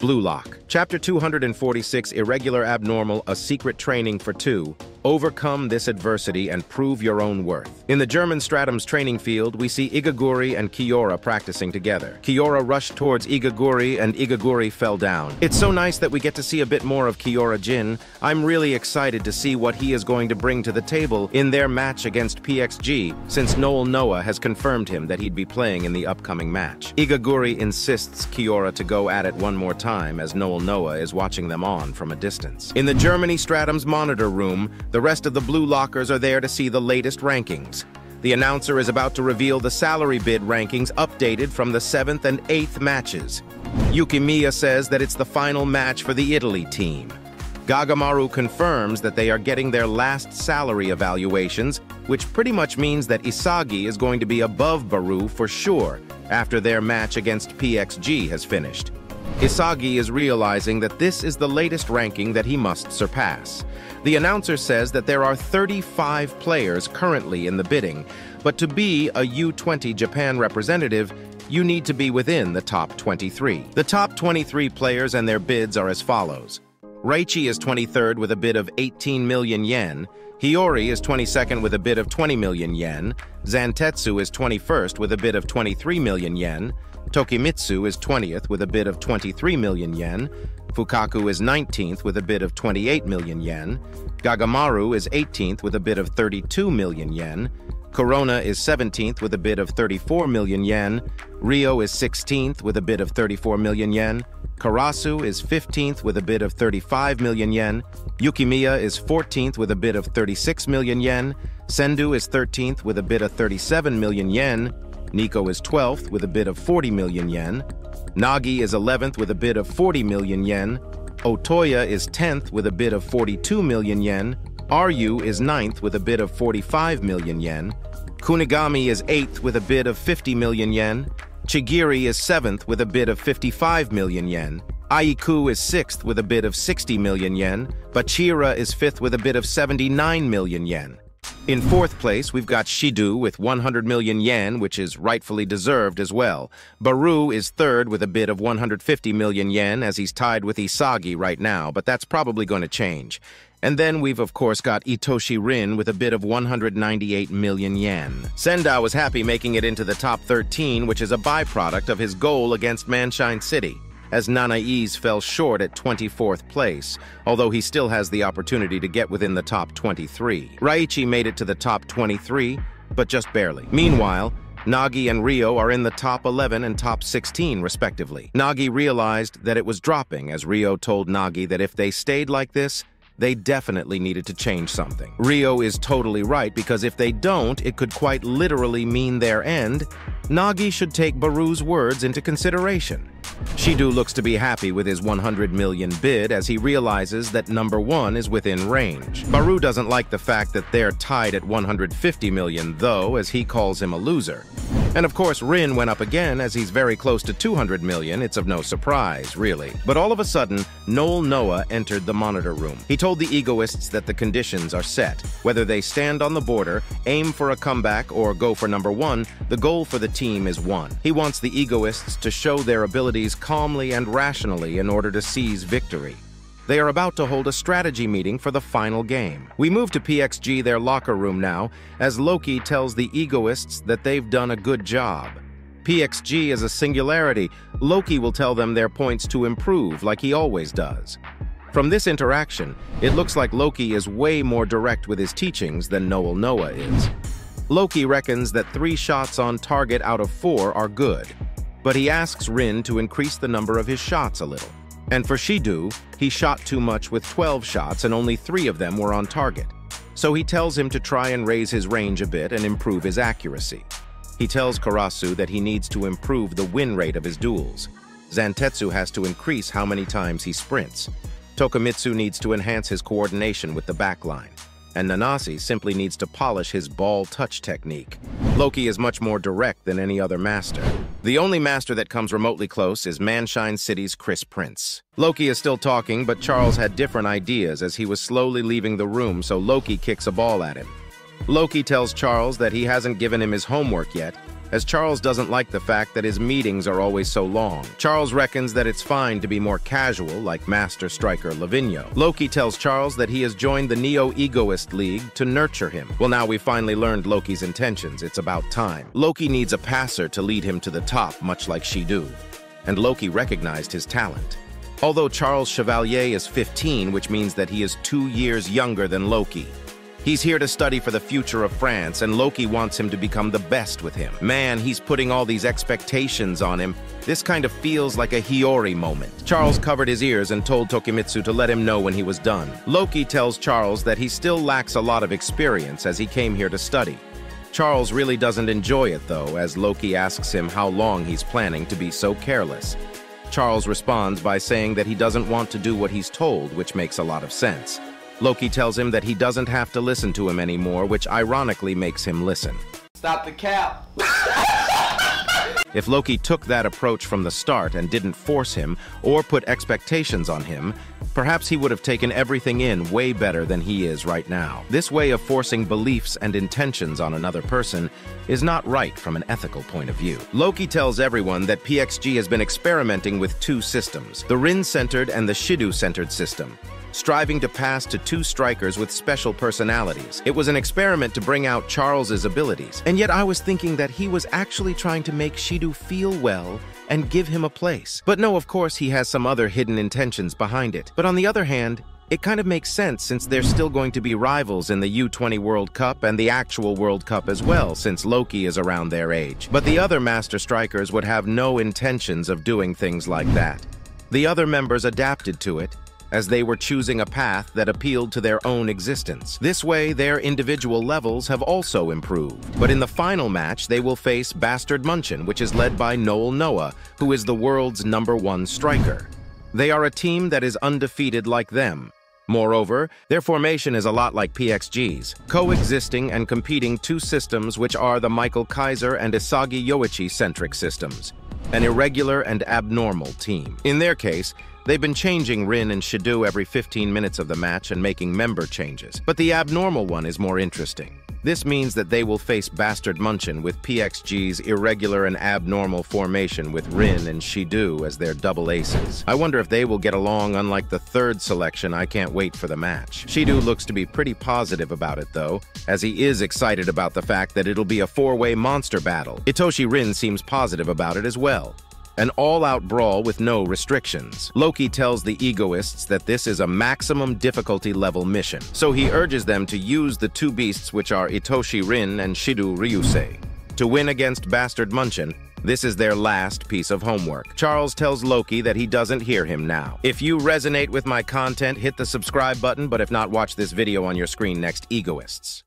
Blue Lock. Chapter 246, Irregular Abnormal, A Secret Training for Two, Overcome this adversity and prove your own worth. In the German Stratum's training field, we see Igaguri and Kiyora practicing together. Kiyora rushed towards Igaguri and Igaguri fell down. It's so nice that we get to see a bit more of Kiyora Jin. I'm really excited to see what he is going to bring to the table in their match against PXG, since Noel Noa has confirmed him that he'd be playing in the upcoming match. Igaguri insists Kiyora to go at it one more time as Noel Noa is watching them on from a distance. In the Germany Stratum's monitor room, the rest of the Blue Lockers are there to see the latest rankings. The announcer is about to reveal the salary bid rankings updated from the 7th and 8th matches. Yukimiya says that it's the final match for the Italy team. Gagamaru confirms that they are getting their last salary evaluations, which pretty much means that Isagi is going to be above Barou for sure after their match against PXG has finished. Isagi is realizing that this is the latest ranking that he must surpass. The announcer says that there are 35 players currently in the bidding, but to be a U20 Japan representative, you need to be within the top 23. The top 23 players and their bids are as follows. Raichi is 23rd with a bid of 18 million yen, Hiyori is 22nd with a bid of 20 million yen, Zantetsu is 21st with a bid of 23 million yen, Tokimitsu is 20th with a bid of 23 million yen, Fukaku is 19th with a bid of 28 million yen, Gagamaru is 18th with a bid of 32 million yen, Kurona is 17th with a bid of 34 million yen, Reo is 16th with a bid of 34 million yen, Karasu is 15th with a bid of 35 million yen, Yukimiya is 14th with a bid of 36 million yen, Sendou is 13th with a bid of 37 million yen, Niko is 12th with a bid of 40 million yen. Nagi is 11th with a bid of 40 million yen. Otoya is 10th with a bid of 42 million yen. Ryu is 9th with a bid of 45 million yen. Kunigami is 8th with a bid of 50 million yen. Chigiri is 7th with a bid of 55 million yen. Aiku is 6th with a bid of 60 million yen. Bachira is 5th with a bid of 79 million yen. In fourth place, we've got Shidou with 100 million yen, which is rightfully deserved as well. Barou is third with a bid of 150 million yen, as he's tied with Isagi right now, but that's probably going to change. And then we've of course got Itoshi Rin with a bid of 198 million yen. Sendou was happy making it into the top 13, which is a byproduct of his goal against Manshine City as Nanase fell short at 24th place, although he still has the opportunity to get within the top 23. Raichi made it to the top 23, but just barely. Meanwhile, Nagi and Reo are in the top 11 and top 16, respectively. Nagi realized that it was dropping as Reo told Nagi that if they stayed like this, they definitely needed to change something. Reo is totally right because if they don't, it could quite literally mean their end. Nagi should take Barou's words into consideration. Shidou looks to be happy with his 100 million bid as he realizes that number one is within range. Barou doesn't like the fact that they're tied at 150 million though, as he calls him a loser. And of course, Rin went up again as he's very close to 200 million. It's of no surprise, really. But all of a sudden, Noel Noa entered the monitor room. He told the egoists that the conditions are set. Whether they stand on the border, aim for a comeback, or go for number one, the goal for the team is one. He wants the egoists to show their abilities calmly and rationally in order to seize victory. They are about to hold a strategy meeting for the final game. We move to PXG, their locker room now, as Loki tells the egoists that they've done a good job. PXG is a singularity. Loki will tell them their points to improve, like he always does. From this interaction, it looks like Loki is way more direct with his teachings than Noel Noa is. Loki reckons that three shots on target out of four are good, but he asks Rin to increase the number of his shots a little. And for Shidou, he shot too much with 12 shots and only three of them were on target. So he tells him to try and raise his range a bit and improve his accuracy. He tells Karasu that he needs to improve the win rate of his duels. Zantetsu has to increase how many times he sprints. Tokimitsu needs to enhance his coordination with the backline and Nanase simply needs to polish his ball touch technique. Loki is much more direct than any other master. The only master that comes remotely close is Manshine City's Chris Prince. Loki is still talking, but Charles had different ideas as he was slowly leaving the room, so Loki kicks a ball at him. Loki tells Charles that he hasn't given him his homework yet, as Charles doesn't like the fact that his meetings are always so long. Charles reckons that it's fine to be more casual, like Master Striker Lavinho. Loki tells Charles that he has joined the Neo-Egoist League to nurture him. Well, now we've finally learned Loki's intentions. It's about time. Loki needs a passer to lead him to the top, much like Shidou. And Loki recognized his talent. Although Charles Chevalier is 15, which means that he is two years younger than Loki. He's here to study for the future of France, and Loki wants him to become the best with him. Man, he's putting all these expectations on him. This kind of feels like a Hiyori moment. Charles covered his ears and told Tokimitsu to let him know when he was done. Loki tells Charles that he still lacks a lot of experience as he came here to study. Charles really doesn't enjoy it, though, as Loki asks him how long he's planning to be so careless. Charles responds by saying that he doesn't want to do what he's told, which makes a lot of sense. Loki tells him that he doesn't have to listen to him anymore, which ironically makes him listen. Stop the cap. If Loki took that approach from the start and didn't force him or put expectations on him, perhaps he would have taken everything in way better than he is right now. This way of forcing beliefs and intentions on another person is not right from an ethical point of view. Loki tells everyone that PXG has been experimenting with two systems, the Rin-centered and the Shidou-centered system striving to pass to two strikers with special personalities. It was an experiment to bring out Charles's abilities, and yet I was thinking that he was actually trying to make Shidou feel well and give him a place. But no, of course, he has some other hidden intentions behind it. But on the other hand, it kind of makes sense since they're still going to be rivals in the U20 World Cup and the actual World Cup as well, since Loki is around their age. But the other Master Strikers would have no intentions of doing things like that. The other members adapted to it, as they were choosing a path that appealed to their own existence. This way, their individual levels have also improved. But in the final match, they will face Bastard Munchen, which is led by Noel Noa, who is the world's number one striker. They are a team that is undefeated like them. Moreover, their formation is a lot like PXG's, coexisting and competing two systems which are the Michael Kaiser and Isagi Yoichi-centric systems, an irregular and abnormal team. In their case, They've been changing Rin and Shidou every 15 minutes of the match and making member changes, but the abnormal one is more interesting. This means that they will face Bastard Munchen with PXG's irregular and abnormal formation with Rin and Shidou as their double aces. I wonder if they will get along unlike the third selection I can't wait for the match. Shidou looks to be pretty positive about it though, as he is excited about the fact that it'll be a four-way monster battle. Itoshi Rin seems positive about it as well an all-out brawl with no restrictions. Loki tells the egoists that this is a maximum difficulty level mission, so he urges them to use the two beasts which are Itoshi Rin and Shidou Ryusei. To win against Bastard Munchen, this is their last piece of homework. Charles tells Loki that he doesn't hear him now. If you resonate with my content, hit the subscribe button, but if not, watch this video on your screen next, Egoists.